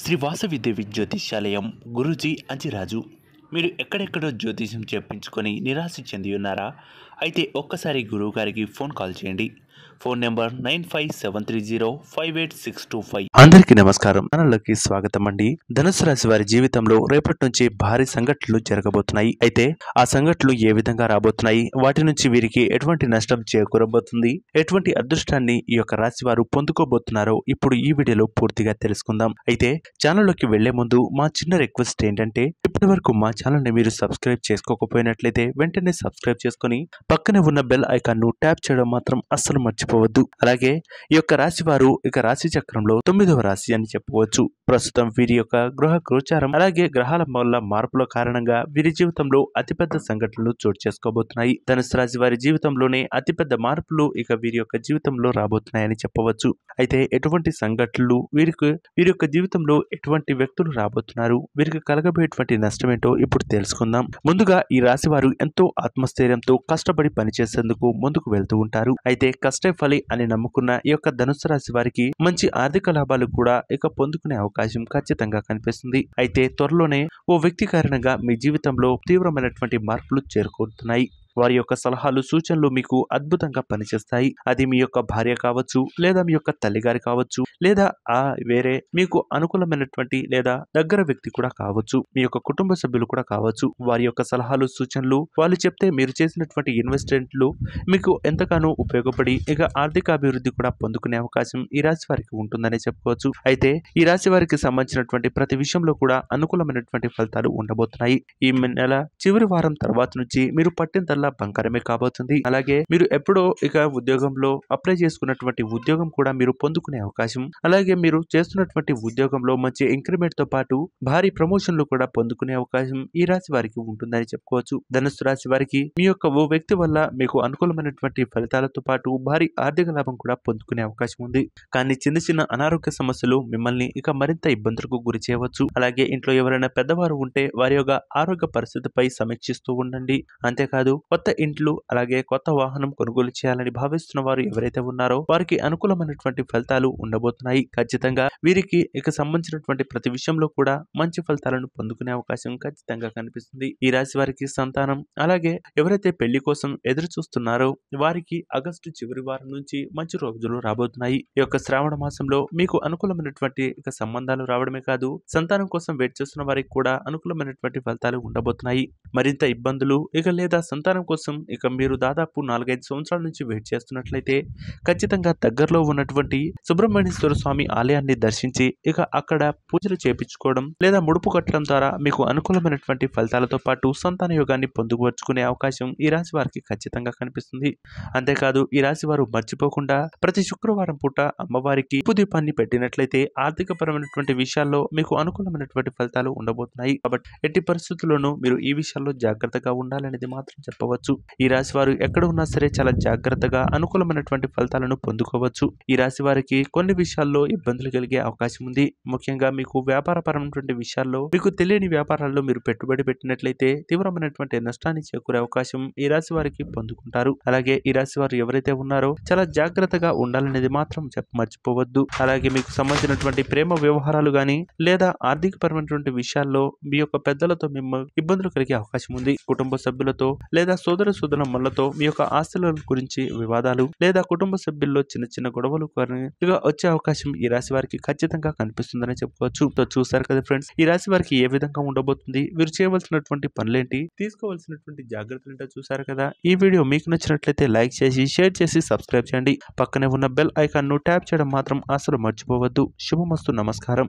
శ్రీ వాసవి దేవి జ్యోతిష్యాలయం గురూజీ అంజిరాజు. మీరు ఎక్కడెక్కడో జ్యోతిష్యం చెప్పించుకొని నిరాశ చెంది ఉన్నారా? అయితే ఒక్కసారి గురువు గారికి ఫోన్ కాల్ చేయండి. Phone number nine five seven three zero five eight six two five. అందరికీ నమస్కారం. ఛానల్లోకి స్వాగతం అండి. ధనుసు రాశి వారి జీవితంలో రేపటి నుంచి భారీ సంఘటనలు జరగబోతున్నాయి. అయితే ఆ సంఘటనలు ఏ విధంగా రాబోతున్నాయి? వాటి నుంచి వీరికి ఎటువంటి నష్టం చేకూరబోతుంది? ఎటువంటి అదృష్టాన్ని ఈ యొక్క రాశి వారు పొందుకోబోతున్నారో ఇప్పుడు ఈ వీడియోలో పూర్తిగా తెలుసుకుందాం. అయితే ఛానల్లోకి వెళ్ళే ముందు మా చిన్న రిక్వెస్ట్ ఏంటంటే ఇప్పటి వరకు మా ఛానల్ని మీరు సబ్స్క్రైబ్ చేసుకోకపోయినట్లయితే వెంటనే సబ్స్క్రైబ్ చేసుకొని పక్కనే ఉన్న బెల్ ఐకాన్ను ట్యాప్ చేయడం మాత్రం అస్సలు మర్చిపోవద్దు. అలాగే ఈ యొక్క రాశి వారు ఇక రాశి చక్రంలో తొమ్మిదవ రాశి అని చెప్పవచ్చు. ప్రస్తుతం వీరి యొక్క గృహ గోచారం అలాగే గ్రహాల వల్ల మార్పుల కారణంగా వీరి జీవితంలో అతిపెద్ద సంఘటనలు చోటు చేసుకోబోతున్నాయి. ధనుసు రాశి వారి జీవితంలోనే అతిపెద్ద మార్పులు ఇక వీరి యొక్క జీవితంలో రాబోతున్నాయని చెప్పవచ్చు. అయితే ఎటువంటి సంఘటనలు వీరికి వీరి యొక్క జీవితంలో ఎటువంటి వ్యక్తులు రాబోతున్నారు? వీరికి కలగబోయేటువంటి నష్టమేంటో ఇప్పుడు తెలుసుకుందాం. ముందుగా ఈ రాశి వారు ఎంతో ఆత్మస్థైర్యంతో కష్టపడి పనిచేసేందుకు ముందుకు వెళ్తూ ఉంటారు. అయితే కష్టే ఫలి అని నమ్ముకున్న ఈ యొక్క ధనుసు రాశి వారికి మంచి ఆర్థిక లాభాలు కూడా ఇక పొందుకునే అవకాశం ఖచ్చితంగా కనిపిస్తుంది. అయితే త్వరలోనే ఓ వ్యక్తి కారణంగా మీ జీవితంలో తీవ్రమైనటువంటి మార్పులు చేరుకుంటున్నాయి వారి యొక్క సలహాలు సూచనలు మీకు అద్భుతంగా పనిచేస్తాయి. అది మీ యొక్క భార్య కావచ్చు లేదా మీ యొక్క తల్లిగారి కావచ్చు లేదా ఆ వేరే మీకు అనుకూలమైనటువంటి లేదా దగ్గర వ్యక్తి కూడా కావచ్చు మీ యొక్క కుటుంబ సభ్యులు కూడా కావచ్చు. వారి యొక్క సలహాలు సూచనలు వాళ్ళు చెప్తే మీరు చేసినటువంటి ఇన్వెస్ట్మెంట్లు మీకు ఎంతగానో ఉపయోగపడి ఇక ఆర్థిక అభివృద్ధి కూడా పొందుకునే అవకాశం ఈ రాశి వారికి ఉంటుందని చెప్పుకోవచ్చు. అయితే ఈ రాశి వారికి సంబంధించినటువంటి ప్రతి విషయంలో కూడా అనుకూలమైనటువంటి ఫలితాలు ఉండబోతున్నాయి. ఈ నెల చివరి వారం తర్వాత నుంచి మీరు పట్టిందల్లా బంగారమే కాబోతుంది. అలాగే మీరు ఎప్పుడో ఇక ఉద్యోగంలో అప్లై చేసుకున్నటువంటి ఉద్యోగం కూడా మీరు పొందుకునే అవకాశం. అలాగే మీరు చేస్తున్నటువంటి ఉద్యోగంలో మంచి ఇంక్రిమెంట్తో పాటు భారీ ప్రమోషన్లు కూడా పొందుకునే అవకాశం ఈ రాశి వారికి ఉంటుందని చెప్పుకోవచ్చు. ధనుసు రాశి వారికి మీ యొక్క ఓ వ్యక్తి వల్ల మీకు అనుకూలమైనటువంటి ఫలితాలతో పాటు భారీ ఆర్థిక లాభం కూడా పొందుకునే అవకాశం ఉంది. కానీ చిన్న చిన్న అనారోగ్య సమస్యలు మిమ్మల్ని ఇక మరింత ఇబ్బందులకు గురి చేయవచ్చు. అలాగే ఇంట్లో ఎవరైనా పెద్దవారు ఉంటే వారి యొక్క ఆరోగ్య పరిస్థితిపై సమీక్షిస్తూ ఉండండి. అంతేకాదు కొత్త ఇంట్లు అలాగే కొత్త వాహనం కొనుగోలు చేయాలని భావిస్తున్న వారు ఎవరైతే ఉన్నారో వారికి అనుకూలమైనటువంటి ఫలితాలు ఉండబోతున్నాయి. ఖచ్చితంగా వీరికి ఇక సంబంధించినటువంటి ప్రతి విషయంలో కూడా మంచి ఫలితాలను పొందుకునే అవకాశం ఖచ్చితంగా కనిపిస్తుంది. ఈ రాశి వారికి సంతానం అలాగే ఎవరైతే పెళ్ళి కోసం ఎదురు చూస్తున్నారో వారికి ఆగస్టు చివరి వారం నుంచి మంచి రోజులు రాబోతున్నాయి. ఈ యొక్క శ్రావణ మాసంలో మీకు అనుకూలమైనటువంటి ఇక సంబంధాలు రావడమే కాదు సంతానం కోసం వెయిట్ చేస్తున్న వారికి కూడా అనుకూలమైనటువంటి ఫలితాలు ఉండబోతున్నాయి. మరింత ఇబ్బందులు ఇక లేదా సంతానం కోసం ఇక మీరు దాదాపు నాలుగైదు సంవత్సరాల నుంచి వెయిట్ చేస్తున్నట్లయితే ఖచ్చితంగా దగ్గరలో ఉన్నటువంటి సుబ్రహ్మణ్యేశ్వర స్వామి ఆలయాన్ని దర్శించి ఇక అక్కడ పూజలు చేపించుకోవడం లేదా ముడుపు కట్టడం ద్వారా మీకు అనుకూలమైనటువంటి ఫలితాలతో పాటు సంతాన యోగాన్ని పొందుపరుచుకునే అవకాశం ఈ రాశి వారికి ఖచ్చితంగా కనిపిస్తుంది. అంతేకాదు ఈ రాశి వారు మర్చిపోకుండా ప్రతి శుక్రవారం పూట అమ్మవారికి దీపాన్ని పెట్టినట్లయితే ఆర్థిక పరమైనటువంటి విషయాల్లో మీకు అనుకూలమైనటువంటి ఫలితాలు ఉండబోతున్నాయి. కాబట్టి ఎట్టి పరిస్థితుల్లోనూ మీరు ఈ విషయాల్లో జాగ్రత్తగా ఉండాలనేది మాత్రం చెప్పవచ్చు ఈ రాశి వారు ఎక్కడ ఉన్నా సరే చాలా జాగ్రత్తగా అనుకూలమైనటువంటి ఫలితాలను పొందుకోవచ్చు. ఈ రాశి వారికి కొన్ని విషయాల్లో ఇబ్బందులు కలిగే అవకాశం ఉంది. ముఖ్యంగా మీకు వ్యాపారపరమైనటువంటి విషయాల్లో మీకు తెలియని వ్యాపారాల్లో మీరు పెట్టుబడి పెట్టినట్లయితే తీవ్రమైనటువంటి నష్టాన్ని చేకూరే అవకాశం ఈ రాశి వారికి పొందుకుంటారు. అలాగే ఈ రాశి వారు ఎవరైతే ఉన్నారో చాలా జాగ్రత్తగా ఉండాలనేది మాత్రం చెప్ప మర్చిపోవద్దు. అలాగే మీకు సంబంధించినటువంటి ప్రేమ వ్యవహారాలు గాని లేదా ఆర్థిక పరమైనటువంటి విషయాల్లో మీ యొక్క పెద్దలతో మిమ్మల్ని ఇబ్బందులు కలిగే అవకాశం ఉంది. కుటుంబ సభ్యులతో లేదా సోదర సోదరమ్మలతో మీ యొక్క ఆస్తుల గురించి వివాదాలు లేదా కుటుంబ సభ్యుల్లో చిన్న చిన్న గొడవలు వచ్చే అవకాశం ఈ రాశి వారికి ఖచ్చితంగా కనిపిస్తుందని చెప్పుకోవచ్చు. సో చూసారు కదా ఫ్రెండ్స్ ఈ రాశి వారికి ఏ విధంగా ఉండబోతుంది? వీరు చేయవలసినటువంటి పనులేంటి? తీసుకోవాల్సినటువంటి జాగ్రత్తలు ఏంటో చూసారు కదా? ఈ వీడియో మీకు నచ్చినట్లయితే లైక్ చేసి షేర్ చేసి సబ్స్క్రైబ్ చేయండి. పక్కనే ఉన్న బెల్ ఐకాన్ను ట్యాప్ చేయడం మాత్రం అసలు మర్చిపోవద్దు. శుభమస్తు నమస్కారం.